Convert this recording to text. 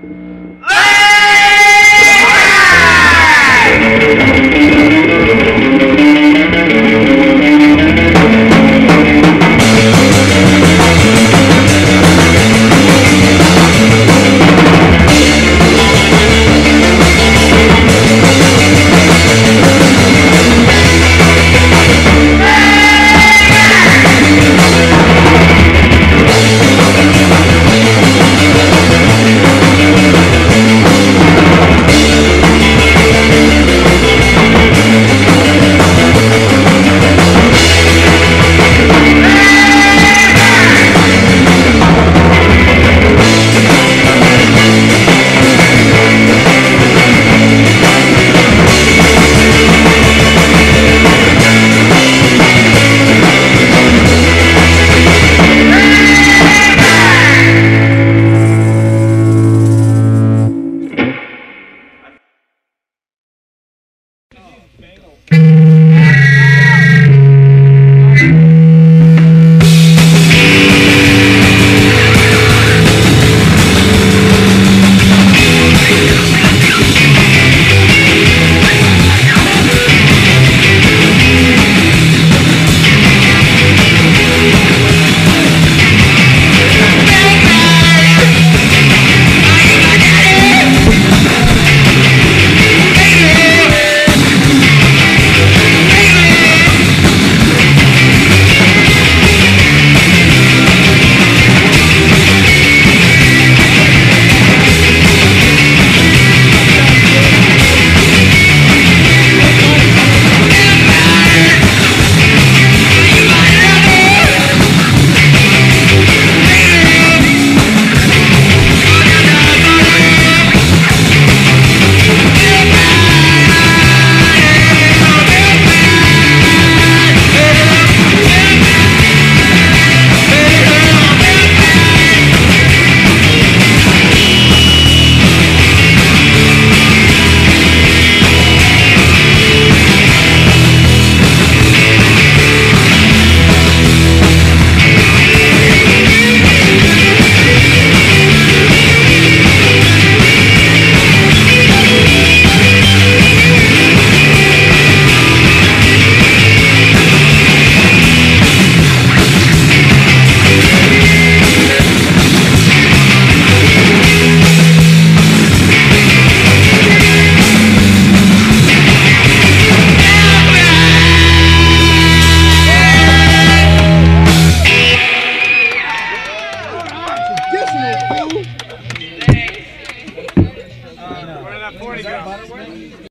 Where did that 40 go?